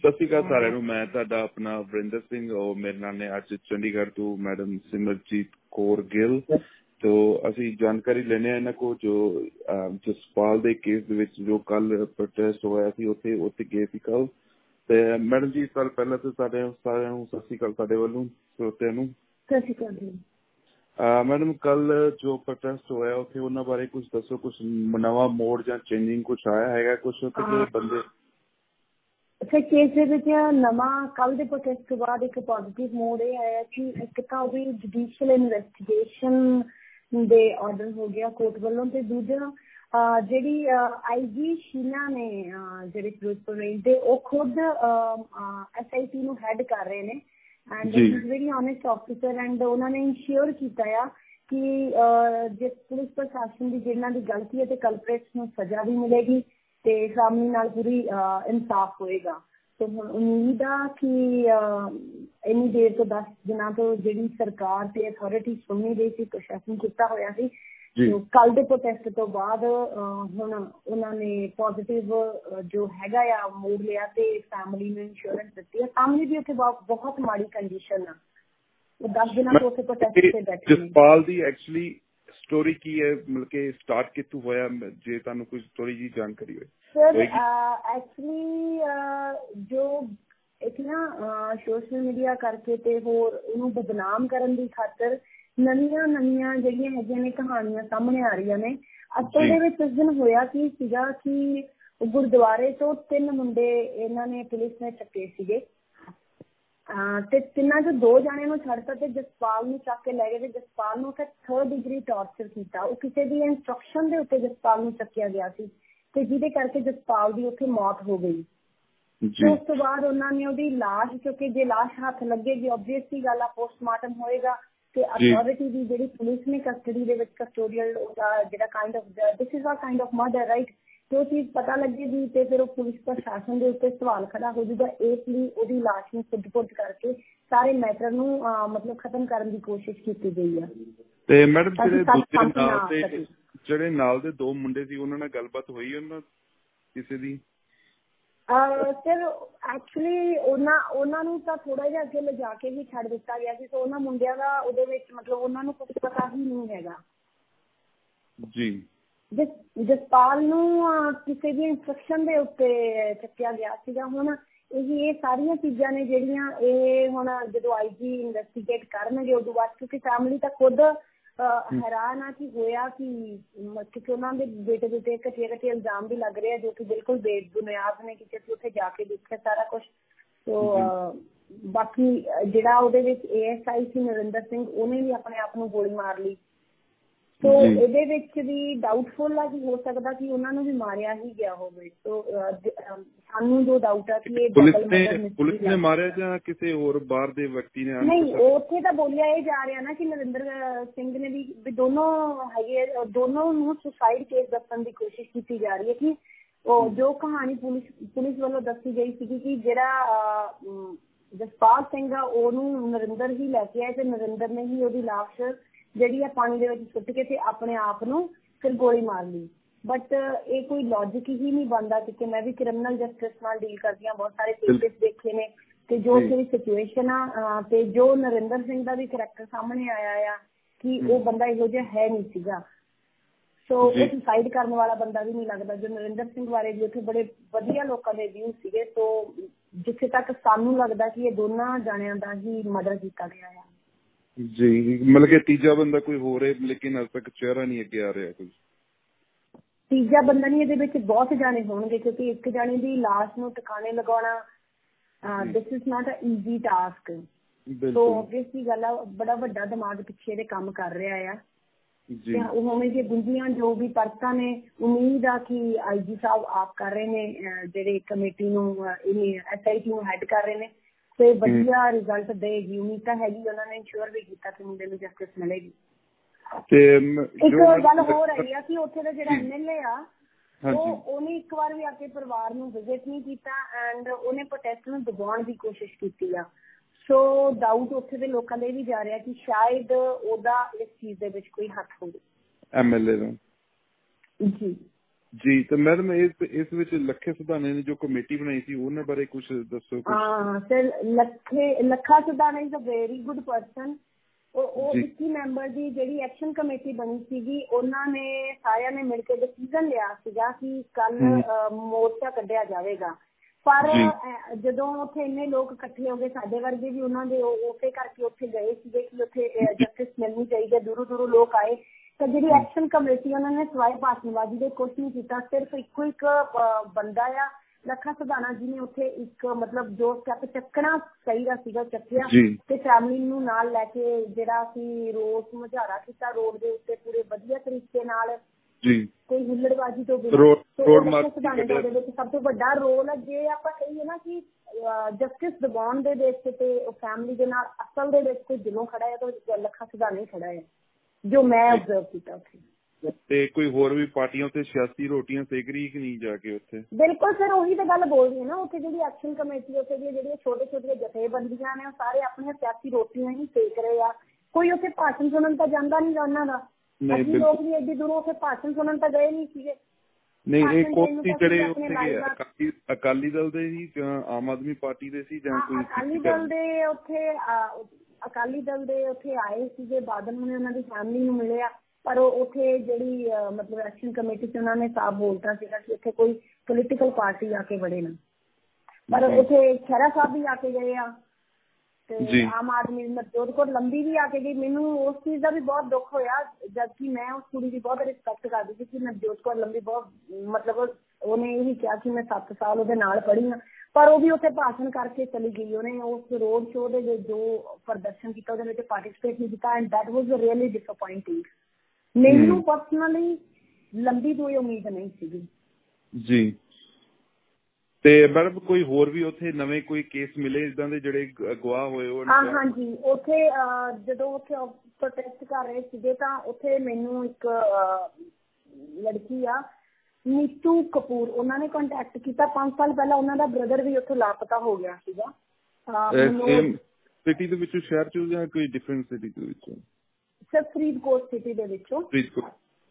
ਸਤਿ ਸ਼੍ਰੀ ਅਕਾਲ ਸਾਰਿਆਂ ਨੂੰ। ਮੈਂ ਤੁਹਾਡਾ ਆਪਣਾ ਵਰਿੰਦਰ ਸਿੰਘ ਉਹ ਮੇਰੇ ਨਾਲ ਨੇ ਅੱਜ ਚੰਡੀਗੜ੍ਹ ਤੋਂ ਮੈਡਮ ਸਿਮਰਜੀਤ ਕੌਰ ਗਿੱਲ। ਤੋ ਅਸੀਂ ਜਾਣਕਾਰੀ ਲੈਣੇ ਆ ਇਹਨਾਂ ਕੋ ਜੋ ਜਸਪਾਲ ਦੇ ਕੇਸ ਦੇ ਵਿੱਚ ਜੋ ਕੱਲ ਪ੍ਰੋਟੈਸਟ ਹੋਇਆ ਸੀ ਉੱਥੇ ਉੱਥੇ ਗਏ ਸੀ ਕੱਲ। ਤੇ ਮੈਡਮ ਜੀ ਸਰ ਪਹਿਲਾਂ ਤਾਂ ਸਾਡੇ ਸਾਰਿਆਂ ਨੂੰ ਸਤਿ ਸ਼੍ਰੀ ਅਕਾਲ ਸਾਡੇ ਵੱਲੋਂ ਸਰੋਤਿਆਂ ਨੂੰ। ਸਤਿ ਸ਼੍ਰੀ ਅਕਾਲ ਜੀ। ਮੈਡਮ ਕੱਲ ਜੋ ਪ੍ਰੋਟੈਸਟ ਹੋਇਆ ਉੱਥੇ ਉਹਨਾਂ ਬਾਰੇ ਕੁਝ ਦੱਸੋ ਕੁਝ ਨਵਾਂ ਮੋੜ ਜਾਂ ਚੇਂਜਿੰਗ ਕੁਝ ਆਇਆ ਹੈਗਾ? ਕੁਝ ਉੱਥੇ ਬੰਦੇ ਅੱਛਾ ਕੇਸ ਦੇ ਵਿੱਚ ਨਵਾਂ ਕੱਲ ਦੇ ਪ੍ਰੋਟੈਸਟ ਤੋਂ ਬਾਅਦ ਇੱਕ ਪੋਜ਼ਿਟਿਵ ਮੋਡ ਇਹ ਆਇਆ ਕਿ ਇੱਕ ਤਾਂ ਉਹਦੀ ਜੁਡੀਸ਼ੀਅਲ ਇਨਵੈਸਟੀਗੇਸ਼ਨ ਦੇ ਆਰਡਰ ਹੋ ਗਿਆ ਕੋਰਟ ਵੱਲੋਂ ਤੇ ਦੂਜਾ ਜਿਹੜੀ ਆਈਜੀ ਸ਼ੀਨਾ ਨੇ ਜਿਹੜੀ ਫਿਰੋਜ਼ਪੁਰ ਰੇਂਜ ਦੇ ਉਹ ਖੁਦ ਐਸਆਈਟੀ ਨੂੰ ਹੈਡ ਕਰ ਰਹੇ ਨੇ ਐਂਡ ਜੀ। Is very honest officer and ਉਹਨਾਂ ਨੇ ਇਨਸ਼ੋਰ ਕੀਤਾ ਆ ਕਿ ਜਿਸ ਪੁਲਿਸ ਪ੍ਰਸ਼ਾਸਨ ਦੀ ਜਿਹਨਾਂ ਦੀ ਗਲਤੀ ਹੈ ਤੇ ਕਲਪਰੇਟਸ ਨੂੰ ਸਜ਼ਾ ਵੀ ਮਿਲੇਗੀ ਤੇ ਸਾਹਮਣੇ ਨਾਲ ਪੂਰੀ ਇਨਸਾਫ ਹੋਏਗਾ। ਤੇ ਹੁਣ ਉਮੀਦ ਆ ਕਿ ਇੰਨੀ ਦੇਰ ਤੋਂ 10 ਦਿਨਾਂ ਤੋਂ ਜਿਹੜੀ ਸਰਕਾਰ ਤੇ ਅਥਾਰਟੀ ਸੁਣ ਨਹੀਂ ਰਹੀ ਸੀ ਪ੍ਰਸ਼ਾਸਨ ਕੀਤਾ ਹੋਇਆ ਸੀ ਕੱਲ ਦੇ ਪ੍ਰੋਟੈਸਟ ਤੋਂ ਬਾਅਦ ਹੁਣ ਉਹਨਾਂ ਨੇ ਪੋਜ਼ਿਟਿਵ ਜੋ ਹੈਗਾ ਆ ਮੂਡ ਲਿਆ ਤੇ ਫੈਮਿਲੀ ਨੂੰ ਇੰਸ਼ੋਰੈਂਸ ਦਿੱਤੀ ਹੈ ਫੈਮਿਲੀ ਦੀ ਉੱਥੇ ਬਹੁਤ ਬਹੁਤ ਮਾੜੀ ਕੰਡੀਸ਼ਨ ਆ। ਉਹ 10 ਦਿਨਾਂ ਤੋਂ ਉੱਥੇ ਪ੍ਰੋਟੈਸਟ ਤੇ ਬੈਠੇ ਨੇ। ਜਸਪਾਲ ਦੀ ਐਕਚੁਅਲੀ ਸਟੋਰੀ ਕੀ ਹੈ? ਮਤਲਬ ਕਿ ਸਟਾਰਟ ਕਿੱਥੋਂ ਹੋਇਆ? ਜੇ ਤੁਹਾਨੂੰ ਕੋਈ ਸਟੋਰੀ ਦੀ ਜਾਣਕਾਰੀ ਹੋਵੇ ਸਰ? ਐਕਚੁਅਲੀ ਜੋ ਇੱਕ ਨਾ ਸੋਸ਼ਲ ਮੀਡੀਆ ਕਰਕੇ ਤੇ ਹੋਰ ਉਹਨੂੰ ਬਦਨਾਮ ਕਰਨ ਦੀ ਖਾਤਰ ਨਵੀਆਂ ਨਵੀਆਂ ਜਿਹੜੀਆਂ ਹੈਗੀਆਂ ਨੇ ਕਹਾਣੀਆਂ ਸਾਹਮਣੇ ਆ ਰਹੀਆਂ ਨੇ। ਅਸਲ ਜੀ। ਦੇ ਵਿੱਚ ਉਸ ਦਿਨ ਹੋਇਆ ਕੀ ਸੀਗਾ ਕਿ ਗੁਰਦੁਆਰੇ ਤੋਂ ਤਿੰਨ ਮੁੰਡੇ ਇਹਨਾਂ ਨੇ ਪੁਲਿਸ ਨੇ ਚੱਕੇ ਸੀਗੇ। ਤੇ ਤਿੰਨਾਂ ਚੋਂ ਦੋ ਜਾਣਿਆਂ ਨੂੰ ਛੱਡਤਾ ਤੇ ਜਸਪਾਲ ਨੂੰ ਚੱਕ ਕੇ ਲੈ ਗਏ ਤੇ ਜਸਪਾਲ ਨੂੰ ਫਿਰ 3rd ਡਿਗਰੀ ਟਾਰਚਰ ਕੀਤਾ। ਉਹ ਕਿਸੇ ਦੀ ਇਨਸਟਰਕਸ਼ਨ ਦੇ ਉੱਤੇ ਜਸਪਾਲ ਨੂੰ ਚੱਕਿਆ ਗਿਆ ਸੀ ਤੇ ਜਿਹਦੇ ਕਰਕੇ ਜਸਪਾਲ ਦੀ ਉੱਥੇ ਮੌਤ ਹੋ ਗਈ। ਜੀ। ਉਸ ਤੋਂ ਬਾਅਦ ਉਹਨਾਂ ਨੇ ਉਹਦੀ ਲਾਸ਼ ਕਿਉਂਕਿ ਜੇ ਲਾਸ਼ ਹੱਥ ਲੱਗੇਗੀ ਆਬਵੀਅਸਲੀ ਗੱਲ ਆ ਪੋਸਟਮਾਰਟਮ ਹੋਏਗਾ ਤੇ। ਅਥਾਰਟੀ ਦੀ ਜਿਹੜੀ ਪੁਲਿਸ ਨੇ ਕਸਟਡੀ ਦੇ ਵਿੱਚ ਕਸਟੋਡੀਅਲ ਉਹਦਾ ਜਿਹੜਾ kind of this is a kind of murder right ਤੇ ਉਹ ਚੀਜ਼ ਪਤਾ ਲੱਗੇਗੀ ਤੇ ਫਿਰ ਉਹ ਪੁਲਿਸ ਪ੍ਰਸ਼ਾਸਨ ਦੇ ਉੱਤੇ ਸਵਾਲ ਖੜਾ ਹੋ ਜਾਊਗਾ। ਇਸ ਲਈ ਉਹਦੀ ਲਾਸ਼ ਨੂੰ ਸੁੱਟ ਕਰਕੇ ਸਾਰੇ ਮੈਟਰ ਨੂੰ ਮਤਲਬ ਖਤਮ ਕਰਨ ਦੀ ਕੋਸ਼ਿਸ਼ ਕੀਤੀ ਗਈ ਆ। ਤੇ ਮੈਡਮ ਜਿਹੜੇ ਦੂਜੇ ਨਾਲ ਦੇ। ਜਿਹੜੇ ਨਾਲ ਦੇ ਦੋ ਮੁੰਡੇ ਸੀ ਉਹਨਾਂ ਨਾਲ ਗੱਲਬਾਤ ਹੋਈ ਉਹਨਾਂ ਕਿਸੇ ਦੀ? ਸਰ ਐਕਚੁਅਲੀ ਉਹਨਾਂ ਉਹਨਾਂ ਨੂੰ ਤਾਂ ਥੋੜਾ ਜਿਹਾ ਅੱਗੇ ਲਿਜਾ ਕੇ ਹੀ ਛੱਡ ਦਿੱਤਾ ਗਿਆ ਸੀ ਸੋ ਉਹਨਾਂ ਮੁੰਡਿਆਂ ਦਾ ਉਹਦੇ ਵਿੱਚ ਮਤਲਬ ਉਹਨਾਂ ਨੂੰ ਕੁਝ ਪਤਾ ਹੀ ਨਹੀਂ ਹੈਗਾ। ਜੀ। ਜਸਪਾਲ ਨੂੰ ਕਿਸੇ ਦੀ ਇਨਸਟਰਕਸ਼ਨ ਦੇ ਉੱਤੇ ਚੱਕਿਆ ਗਿਆ ਸੀਗਾ। ਹੁਣ ਇਹ ਇਹ ਸਾਰੀਆਂ ਚੀਜ਼ਾਂ ਨੇ ਜਿਹੜੀਆਂ ਇਹ ਹੁਣ ਜਦੋਂ ਆਈਜੀ ਇਨਵੈਸਟੀਗੇਟ ਕਰਨਗੇ ਉਦੋਂ ਬਾਅਦ ਕਿਉਂਕਿ ਫੈਮਿਲੀ ਤਾਂ ਖੁਦ ਹੈਰਾਨ ਆ ਕਿ ਹੋਇਆ ਕਿ ਕਿਉਂਕਿ ਉਹਨਾਂ ਦੇ ਬੇਟੇ ਦੇ ਉੱਤੇ ਘਟੀਆ ਘਟੀਆ ਇਲਜ਼ਾਮ ਵੀ ਲੱਗ ਰਹੇ ਆ ਜੋ ਕਿ ਬਿਲਕੁਲ ਬੇਬੁਨਿਆਦ ਨੇ ਕਿ ਅਸੀਂ ਉੱਥੇ ਜਾ ਕੇ ਦੇਖਿਆ ਸਾਰਾ ਕੁਝ ਸੋ ਬਾਕੀ ਜਿਹੜਾ ਉਹਦੇ ਵਿੱਚ ਏਐਸਆਈ ਸੀ ਨਰਿੰਦਰ ਸਿੰਘ ਉਹਨੇ ਵੀ ਆਪਣੇ ਆਪ ਨੂੰ ਗੋਲੀ ਮਾਰ ਲਈ। ਸੋ। ਇਹਦੇ ਵਿੱਚ ਵੀ ਡਾਊਟਫੁਲ ਆ ਕਿ ਹੋ ਸਕਦਾ ਕਿ ਉਹਨਾਂ ਨੂੰ ਵੀ ਮਾਰਿਆ ਹੀ ਗਿਆ ਹੋਵੇ। ਸੋ ਸਾਨੂੰ ਜੋ ਡਾਊਟ ਆ ਕਿ ਇਹ ਪੁਲਿਸ ਨੇ ਪੁਲਿਸ ਨੇ ਮਾਰਿਆ ਜਾਂ ਕਿਸੇ ਹੋਰ ਬਾਹਰ ਦੇ ਵਿਅਕਤੀ ਨੇ ਨਹੀਂ ਉੱਥੇ ਤਾਂ ਬੋਲਿਆ ਇਹ ਜਾ ਰਿਹਾ ਨਾ ਕਿ ਨਰਿੰਦਰ ਸਿੰਘ ਨੇ ਵੀ ਦੋਨੋਂ ਹੈਗੇ ਦੋਨੋਂ ਨੂੰ ਸੁਸਾਈਡ ਕੇਸ ਦੱਸਣ ਦੀ ਕੋਸ਼ਿਸ਼ ਕੀਤੀ ਜਾ ਰਹੀ ਹੈ ਕਿ ਉਹ ਜੋ ਕਹਾਣੀ ਪੁਲਿਸ ਪੁਲਿਸ ਵੱਲੋਂ ਦੱਸੀ ਗਈ ਸੀ ਕਿ ਜਿਹੜਾ ਜਸਪਾਲ ਸਿੰਘ ਆ ਉਹਨੂੰ ਨਰਿੰਦਰ ਹੀ ਲੈ ਕੇ ਆਏ ਤੇ ਨਰਿੰਦਰ ਨੇ ਹੀ ਉਹਦੀ ਲਾਸ਼ ਜਿਹੜੀ ਆ ਪਾਣੀ ਦੇ ਵਿੱਚ ਸੁੱਟ ਕੇ ਤੇ ਆਪਣੇ ਆਪ ਨੂੰ ਫਿਰ ਗੋਲੀ ਮਾਰ ਲਈ। ਬਟ ਇਹ ਕੋਈ ਲੌਜੀਕ ਹੀ ਨਹੀਂ ਬਣਦਾ ਕਿਉਂਕਿ ਮੈਂ ਵੀ ਕ੍ਰਿਮੀਨਲ ਜਸਟਿਸ ਨਾਲ ਡੀਲ ਕਰਦੀ ਹਾਂ ਬਹੁਤ ਸਾਰੇ ਕੇਸਿਸ ਦੇਖੇ ਨੇ। ਤੇ ਜੋ ਜੀ। ਉੱਥੇ ਦੀ ਸਿਚੁਏਸ਼ਨ ਆ ਤੇ ਜੋ ਨਰਿੰਦਰ ਸਿੰਘ ਦਾ ਵੀ ਕਰੈਕਟਰ ਸਾਹਮਣੇ ਆਇਆ ਆ ਕਿ ਉਹ ਬੰਦਾ ਇਹੋ ਜਿਹਾ ਹੈ ਨਹੀਂ ਸੀਗਾ। ਸੋ। ਉਹ ਸੁਸਾਈਡ ਕਰਨ ਵਾਲਾ ਬੰਦਾ ਵੀ ਨਹੀਂ ਲੱਗਦਾ ਜੋ ਨਰਿੰਦਰ ਸਿੰਘ ਬਾਰੇ ਵੀ ਉੱਥੇ ਬੜੇ ਵਧੀਆ ਲੋਕਾਂ ਦੇ ਵਿਊ ਸੀਗੇ। ਸੋ ਜਿੱਥੇ ਤੱਕ ਸਾਨੂੰ ਲੱਗਦਾ ਕਿ ਇਹ ਦੋਨਾਂ ਜਾਣਿਆਂ ਦਾ ਹੀ ਮਰਡਰ ਕੀਤਾ ਗਿਆ ਆ। ਜੀ ਮਤਲਬ ਕਿ ਤੀਜਾ ਬੰਦਾ ਕੋਈ ਹੋਰ ਹੈ ਲੇਕਿਨ ਅਜੇ ਤੱਕ ਚਿਹਰਾ ਨਹੀਂ ਅੱਗੇ ਆ ਰਿਹਾ ਕੋਈ। ਤੀਜਾ ਬੰਦਾ ਨਹੀਂ ਇਹਦੇ ਵਿੱਚ ਬਹੁਤ ਜਾਣੇ ਹੋਣਗੇ ਕਿਉਂਕਿ ਇੱਕ ਜਾਣੇ ਦੀ ਲਾਸ਼ ਨੂੰ ਟਿਕਾਣੇ ਲਗਾਉਣਾ this is not a easy task so obviously ਗੱਲ ਆ ਬੜਾ ਵੱਡਾ ਦਿਮਾਗ ਪਿੱਛੇ ਦੇ ਕੰਮ ਕਰ ਰਿਹਾ ਆ। ਜੀ। ਤੇ ਉਵੇਂ ਜੇ ਗੁੰਜੀਆਂ ਜੋ ਵੀ ਪਰਤਾਂ ਨੇ ਉਮੀਦ ਆ ਕਿ ਆਈਜੀ ਸਾਹਿਬ ਆਪ ਕਰ ਰਹੇ ਨੇ ਜਿਹੜੇ ਕਮੇਟੀ ਨੂੰ ਇਹ ਐਸਆਈਟੀ ਨੂੰ ਹੈਡ ਕਰ ਰਹੇ ਨੇ। ਤੇ ਵਧੀਆ ਰਿਜ਼ਲਟ ਦੇਗੀ। ਉਮੀਦ ਤਾਂ ਹੈਗੀ ਉਹਨਾਂ ਨੇ ਇੰਸ਼ੋਰ ਵੀ ਕੀਤਾ ਕਿ ਮੁੰਡੇ ਨੂੰ ਜਸਟਿਸ ਮਿਲੇਗੀ। ਤੇ ਇੱਕ ਗੱਲ ਹੋਰ ਰਹੀ ਆ ਕਿ ਉੱਥੇ ਦਾ ਜਿਹੜਾ ਐਮਐਲਏ ਆ ਉਹ ਉਹਨੇ ਇੱਕ ਵਾਰ ਵੀ ਆ ਕੇ ਪਰਿਵਾਰ ਨੂੰ ਵਿਜ਼ਿਟ ਨਹੀਂ ਕੀਤਾ ਐਂਡ ਉਹਨੇ ਪ੍ਰੋਟੈਸਟ ਨੂੰ ਦਬਾਉਣ ਦੀ ਕੋਸ਼ਿਸ਼ ਕੀਤੀ ਆ। ਸੋ ਡਾਊਟ ਉੱਥੇ ਦੇ ਲੋਕਾਂ ਦੇ ਵੀ ਜਾ ਰਿਹਾ ਕਿ ਸ਼ਾਇਦ ਉਹਦਾ ਇਸ ਚੀਜ਼ ਦੇ ਵਿੱਚ ਕੋਈ ਹੱਥ ਹੋਵੇ। ਐਮਐਲਏ ਦਾ ਜੀ। ਜੀ ਤੇ ਮੈਡਮ ਇਸ ਇਸ ਵਿੱਚ ਲੱਖੇ ਸੁਧਾਨੇ ਨੇ ਜੋ ਕਮੇਟੀ ਬਣਾਈ ਸੀ ਉਹਨਾਂ ਬਾਰੇ ਕੁਝ ਦੱਸੋ। ਹਾਂ sir ਲੱਖੇ Lakha Sudana is a very good person ਉਹ ਉਹ ਜੀ। 21 ਮੈਂਬਰ ਦੀ ਜਿਹੜੀ ਐਕਸ਼ਨ ਕਮੇਟੀ ਬਣੀ ਸੀਗੀ ਉਹਨਾਂ ਨੇ ਸਾਰਿਆਂ ਨੇ ਮਿਲ ਕੇ ਡਿਸੀਜਨ ਲਿਆ ਸੀਗਾ ਕਿ ਕੱਲ। ਮੋਰਚਾ ਕੱਢਿਆ ਜਾਵੇਗਾ ਪਰ ਜਦੋਂ ਉੱਥੇ ਇੰਨੇ ਲੋਕ ਇਕੱਠੇ ਹੋ ਗਏ ਸਾਡੇ ਵਰਗੇ ਵੀ ਉਹਨਾਂ ਦੇ ਉਸੇ ਕਰਕੇ ਉੱਥੇ ਗਏ ਸੀਗੇ ਕਿ ਉੱਥੇ ਜਸਟਿਸ ਮਿਲਣੀ ਚਾਹੀਦੀ ਹੈ ਦੂਰੋਂ ਦੂਰੋਂ ਲੋਕ ਆਏ। ਤਾਂ ਜਿਹੜੀ ਐਕਸ਼ਨ ਕਮੇਟੀ ਉਹਨਾਂ ਨੇ ਸਵਾਈ ਭਾਸ਼ਣਬਾਜ਼ੀ ਦੇ ਕੁਛ ਨਹੀਂ ਕੀਤਾ ਸਿਰਫ ਇੱਕੋ ਇੱਕ ਬੰਦਾ ਆ ਲੱਖਾ ਸੁਧਾਨਾ ਜੀ ਨੇ ਉੱਥੇ ਇੱਕ ਮਤਲਬ ਜੋ ਸਟੈਪ ਚੱਕਣਾ ਚਾਹੀਦਾ ਸੀਗਾ ਚੱਕਿਆ। ਤੇ ਫੈਮਿਲੀ ਨੂੰ ਨਾਲ ਲੈ ਕੇ ਜਿਹੜਾ ਅਸੀਂ ਰੋਡ ਮੁਜ਼ਾਹਰਾ ਕੀਤਾ ਰੋਡ ਦੇ ਉੱਤੇ ਪੂਰੇ ਵਧੀਆ ਤਰੀਕੇ ਨਾਲ ਜੀ। ਕੋਈ ਹੁੱਲੜਬਾਜ਼ੀ ਤੋਂ ਬਿਨਾਂ। ਰੋਡ- ਰੋਡ ਮਾਰਚ ਦਾ ਵਿੱਚ ਸਭ ਤੋਂ ਵੱਡਾ ਰੋਲ ਹੈ ਜੇ ਆਪਾਂ ਕਹੀਏ ਨਾ ਕਿ ਜਸਟਿਸ ਦਿਵਾਉਣ ਦੇ ਵਿੱਚ ਤੇ ਉਹ ਫੈਮਿਲੀ ਦੇ ਨਾਲ ਅਸਲ ਦੇ ਵਿੱਚ ਕੋਈ ਦਿਲੋਂ ਖੜਾ ਹੈ ਤਾਂ ਲੱਖਾ ਸੁਧਾਨਾ ਹੀ ਖੜਾ ਹੈ ਜੋ ਮੈਂ। ਅਬਜ਼ਰਵ ਕੀਤਾ ਉੱਥੇ। ਤੇ ਕੋਈ ਹੋਰ ਵੀ ਪਾਰਟੀਆਂ ਤੇ ਸਿਆਸੀ ਰੋਟੀਆਂ ਸੇਕ ਰਹੀ ਕਿ ਨਹੀਂ ਜਾ ਕੇ ਉੱਥੇ? ਬਿਲਕੁਲ ਸਰ ਉਹੀ ਤਾਂ ਗੱਲ ਬੋਲ ਰਹੀ ਹਾਂ ਨਾ ਉੱਥੇ ਜਿਹੜੀ ਐਕਸ਼ਨ ਕਮੇਟੀ ਉੱਥੇ ਦੀਆਂ ਜਿਹੜੀਆਂ ਛੋਟੇ ਛੋਟੀਆਂ ਜਥੇਬੰਦੀਆਂ ਨੇ ਉਹ ਸਾਰੇ ਆਪਣੀਆਂ ਸਿਆਸੀ ਰੋਟੀਆਂ ਹੀ ਸੇਕ ਰਹੇ ਆ। ਕੋਈ ਉੱਥੇ ਭਾਸ਼ਣ ਸੁਣਨ ਤਾਂ ਜਾਂਦਾ ਨਹੀਂ ਉਹਨਾਂ ਦਾ। ਅਸੀਂ ਲੋਕ ਵੀ ਐਡੀ ਦੂਰੋਂ ਉੱਥੇ ਭਾਸ਼ਣ ਸੁਣਨ ਤਾਂ ਗਏ ਨਹੀਂ ਸੀਗੇ ਨਹੀਂ ਇਹ ਭਾਸ਼ਣ ਕੋਈ ਦੇਣ ਨੂੰ ਸੀ ਤਾਂ ਜਿਹੜੇ ਉੱਥੇ ਅਕਾਲੀ ਅਕਾਲੀ ਦਲ ਦੇ ਸੀ ਜਾਂ ਆਮ ਆਦਮੀ ਪਾਰਟੀ ਦੇ ਸੀ ਜਾਂ ਹਾਂ, ਕੋਈ ਅਕਾਲੀ ਦਲ ਦੇ ਉੱਥੇ ਅਕਾਲੀ ਦਲ ਦੇ ਉੱਥੇ ਆਏ ਸੀਗੇ ਬਾਦਲ ਨੇ ਉਹਨਾਂ ਦੀ ਫੈਮਿਲੀ ਨੂੰ ਮਿਲਿਆ ਪਰ ਉਹ ਉੱਥੇ ਜਿਹੜੀ ਮਤਲਬ ਐਕਸ਼ਨ ਕਮੇਟੀ ਚ ਉਹਨਾਂ ਨੇ ਸਾਫ਼ ਬੋਲਤਾ ਸੀਗਾ ਕਿ ਉੱਥੇ ਕੋਈ ਪੋਲੀਟੀਕਲ ਪਾਰਟੀ ਆ ਕੇ ਵੜੇ ਨਾ ਪਰ। ਉੱਥੇ ਖਹਿਰਾ ਸਾਹਿਬ ਵੀ ਆ ਕੇ ਗਏ ਆ। ਤੇ ਆਮ ਆਦਮੀ ਨਵਜੋਤ ਕੌਰ ਲੰਬੀ ਵੀ ਆ ਕੇ ਗਈ। ਮੈਨੂੰ ਉਸ ਚੀਜ਼ ਦਾ ਵੀ ਬਹੁਤ ਦੁੱਖ ਹੋਇਆ ਜਦ ਕਿ ਮੈਂ ਉਸ ਕੁੜੀ ਦੀ ਬਹੁਤ ਰਿਸਪੈਕਟ ਕਰਦੀ ਸੀ ਕਿ ਨਵਜੋਤ ਕੌਰ ਲੰਬੀ ਬਹੁਤ ਮਤਲਬ ਉਹਨੇ ਇਹ ਵੀ ਕਿਹਾ ਕਿ ਮੈਂ 7 ਸਾਲ ਉਹਦੇ ਨਾਲ ਪੜ੍ਹੀ ਹਾਂ। ਪਰ ਉਹ ਵੀ ਉੱਥੇ ਭਾਸ਼ਣ ਕਰਕੇ ਚਲੀ ਗਈ। ਉਹਨੇ ਉਸ ਰੋਡ ਸ਼ੋਅ ਦੇ ਜੋ ਪ੍ਰਦਰਸ਼ਨ ਕੀਤਾ ਉਹਦੇ ਵਿੱਚ ਪਾਰਟਿਸਿਪੇਟ ਨਹੀਂ ਕੀਤਾ and that was really disappointing. ਮੈਨੂੰ। ਪਰਸਨਲੀ ਲੰਬੀ ਤੋਂ ਇਹ ਉਮੀਦ ਨਹੀਂ ਸੀਗੀ। ਜੀ। ਤੇ ਮੈਡਮ ਕੋਈ ਹੋਰ ਵੀ ਉੱਥੇ ਨਵੇਂ ਕੋਈ ਕੇਸ ਮਿਲੇ ਇਦਾਂ ਦੇ ਜਿਹੜੇ ਗਵਾਹ ਹੋਏ ਹੋਣ ਹਾਂ ਹਾਂਜੀ। ਉੱਥੇ ਜਦੋਂ ਉੱਥੇ ਪ੍ਰੋਟੈਸਟ ਕਰ ਰਹੇ ਸੀਗੇ ਤਾਂ ਉੱਥੇ ਮੈਨੂੰ ਇੱਕ ਲੜਕੀ ਆ ਨੀਤੂ ਕਪੂਰ ਉਹਨਾਂ ਨੇ ਕੰਟੈਕਟ ਕੀਤਾ। 5 ਸਾਲ ਪਹਿਲਾਂ ਉਹਨਾਂ ਦਾ ਬ੍ਰਦਰ ਵੀ ਉੱਥੇ ਲਾਪਤਾ ਹੋ ਗਿਆ ਸੀਗਾ। ਸਿਟੀ ਦੇ ਵਿੱਚੋਂ ਸ਼ਹਿਰ ਚੋਂ ਜਾਂ ਕੋਈ ਡਿਫਰੈਂਟ ਸਿਟੀ ਦੇ ਵਿੱਚੋਂ? ਸਰ ਫਰੀਦਕੋਟ ਸਿਟੀ ਦੇ ਵਿੱਚੋਂ। ਫਰੀਦਕੋਟ।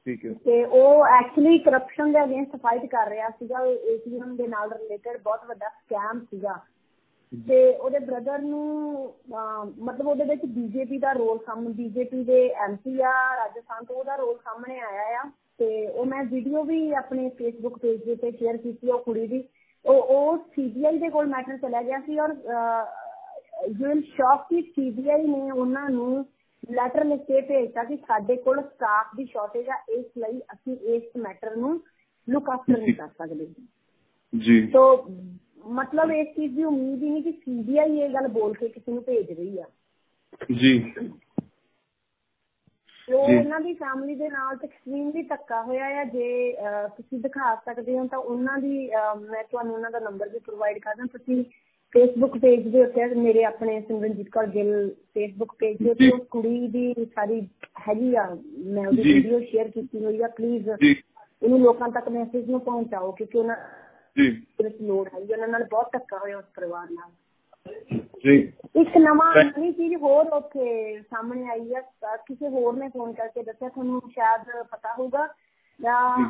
ਠੀਕ ਹੈ। ਤੇ ਉਹ ਐਕਚੁਅਲੀ ਕਰਪਸ਼ਨ ਦੇ ਅਗੇਂਸਟ ਫਾਈਟ ਕਰ ਰਿਹਾ ਸੀਗਾ ਏਟੀਐਮ ਦੇ ਨਾਲ ਰਿਲੇਟਡ ਬਹੁਤ ਵੱਡਾ ਸਕੈਮ ਸੀਗਾ। ਤੇ ਉਹਦੇ ਬ੍ਰਦਰ ਨੂੰ ਮਤਲਬ ਉਹਦੇ ਵਿੱਚ ਬੀਜੇਪੀ ਦਾ ਰੋਲ ਸਾਹਮਣੇ ਬੀਜੇਪੀ ਦੇ ਐਮਪੀ ਆ ਰਾਜਸਥਾਨ ਤੋਂ ਉਹਦਾ ਰੋਲ ਸਾਹਮਣੇ ਆਇਆ ਆ। ਤੇ ਉਹ ਮੈਂ ਵੀਡੀਓ ਵੀ ਆਪਣੇ ਫੇਸਬੁੱਕ ਪੇਜ ਦੇ ਉੱਤੇ ਸ਼ੇਅਰ ਕੀਤੀ ਉਹ ਕੁੜੀ ਦੀ। ਉਹ ਉਹ ਸੀਬੀਆਈ ਦੇ ਕੋਲ ਮੈਟਰ ਚਲਾ ਗਿਆ ਸੀ ਔਰ ਯੂ ਵਿਲ ਸ਼ੌਕ ਕਿ ਸੀਬੀਆਈ ਨੇ ਉਹਨਾਂ ਨੂੰ ਲੈਟਰ ਲਿਖ ਕੇ ਭੇਜਤਾ ਕਿ ਸਾਡੇ ਕੋਲ ਸਟਾਫ ਦੀ ਸ਼ਾਰਟੇਜ ਆ ਇਸ ਲਈ ਅਸੀਂ ਇਸ ਮੈਟਰ ਨੂੰ ਲੁੱਕ ਆਫਟਰ ਨਹੀਂ ਕਰ ਸਕਦੇ। ਜੀ। ਤੋ ਮਤਲਬ ਇਸ ਚੀਜ਼ ਦੀ ਉਮੀਦ ਹੀ ਨਹੀਂ ਕਿ ਸੀਬੀਆਈ ਇਹ ਗੱਲ ਬੋਲ ਕੇ ਕਿਸੇ ਨੂੰ ਭੇਜ ਰਹੀ ਆ। ਜੀ। ਜੀ। ਉਹਨਾਂ ਦੀ ਫੈਮਿਲੀ ਦੇ ਨਾਲ ਤਾਂ ਐਕਸਟ੍ਰੀਮਲੀ ਧੱਕਾ ਹੋਇਆ ਆ। ਜੇ ਤੁਸੀਂ ਦਿਖਾ ਸਕਦੇ ਹੋ ਤਾਂ ਉਹਨਾਂ ਦੀ ਮੈਂ ਤੁਹਾਨੂੰ ਉਹਨਾਂ ਦਾ ਨੰਬਰ ਵੀ ਪ੍ਰੋਵਾਈਡ ਕਰਦਾ। ਤੁਸੀਂ ਫੇਸਬੁੱਕ ਪੇਜ ਦੇ ਉੱਤੇ ਮੇਰੇ ਆਪਣੇ ਸਿਮਰਨਜੀਤ ਕੌਰ ਗਿੱਲ ਫੇਸਬੁੱਕ ਪੇਜ ਦੇ ਉੱਤੇ। ਉਸ ਕੁੜੀ ਦੀ ਸਾਰੀ ਹੈਗੀ ਆ ਮੈਂ ਉਹਦੀ। ਵੀਡੀਓ ਸ਼ੇਅਰ ਕੀਤੀ ਹੋਈ ਆ ਪਲੀਜ਼ ਜੀ ਉਹਨੂੰ ਲੋਕਾਂ ਤੱਕ ਮੈਸੇਜ ਨੂੰ ਪਹੁੰਚਾਓ ਕਿਉਂਕਿ ਉਹਨਾਂ ਜੀ ਵਿੱਚ ਲੋੜ ਹੈ ਉਹਨਾਂ ਨਾਲ ਬਹੁਤ ਧੱਕਾ ਹੋਇਆ ਉਸ ਪਰਿਵਾਰ ਨਾਲ ਜੀ ਇੱਕ ਨਵਾਂ. ਨਵੀਂ ਚੀਜ਼ ਹੋਰ ਉੱਥੇ ਸਾਹਮਣੇ ਆਈ ਅਹ ਕਿਸੇ ਹੋਰ ਨੇ ਫੋਨ ਕਰਕੇ ਦੱਸਿਆ ਤੁਹਾਨੂੰ ਸ਼ਾਇਦ ਪਤਾ ਹੋਊਗਾ ਜਾਂ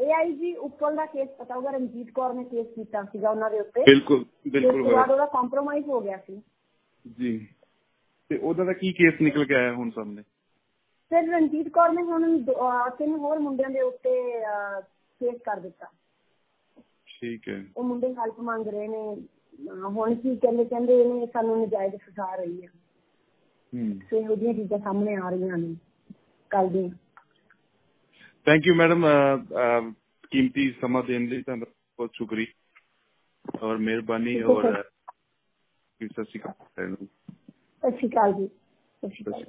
ਏਆਈਜੀ ਉੱਪਲ ਦਾ ਕੇਸ ਪਤਾ ਹੋਊਗਾ ਰਣਜੀਤ ਕੌਰ ਨੇ ਕੇਸ ਕੀਤਾ ਸੀਗਾ ਉਹਨਾਂ ਦੇ ਉੱਤੇ। ਬਿਲਕੁਲ ਤੇ ਬਿਲਕੁਲ ਤੋਂ ਬਾਅਦ। ਉਹਦਾ ਕੰਪਰੋਮਾਈਜ਼ ਹੋ ਗਿਆ ਸੀ। ਜੀ। ਤੇ ਉਹਦਾ ਦਾ ਕੀ ਕੇਸ ਨਿਕਲ ਕੇ ਆਇਆ ਹੁਣ ਸਾਹਮਣੇ? ਫਿਰ ਰਣਜੀਤ ਕੌਰ ਨੇ ਹੁਣ ਤਿੰਨ ਹੋਰ ਮੁੰਡਿਆਂ ਦੇ ਉੱਤੇ ਕੇਸ ਕਰ ਦਿੱਤਾ। ਠੀਕ ਹੈ। ਉਹ ਮੁੰਡੇ ਹੈਲਪ ਮੰਗ ਰਹੇ ਨੇ। ਹੁਣ ਕੀ ਕਹਿੰਦੇ ਕਹਿੰਦੇ ਇਹਨੇ ਸਾਨੂੰ ਨਜਾਇਜ਼ ਫਸਾ ਰਹੀ ਹੈ। ਹੂੰ। ਸੋ ਇਹੋ ਜਿਹੀਆਂ ਚੀਜ਼ਾਂ ਸਾਹਮਣੇ ਆ ਰਹੀਆਂ ਨੇ। ਕੱਲ ਦੀਆਂ। ਥੈਂਕ ਯੂ ਮੈਡਮ ਕੀਮਤੀ ਸਮਾਂ ਦੇਣ ਲਈ ਤੁਹਾਡਾ ਬਹੁਤ ਸ਼ੁਕਰੀਆ ਔਰ ਮਿਹਰਬਾਨੀ ਔਰ ਸਤਿ ਸ਼੍ਰੀ ਅਕਾਲ ਸਤਿ ਸ਼੍ਰੀ ਅਕਾਲ ਜੀ ਸਤਿ ਸ਼੍ਰੀ ਅਕਾਲ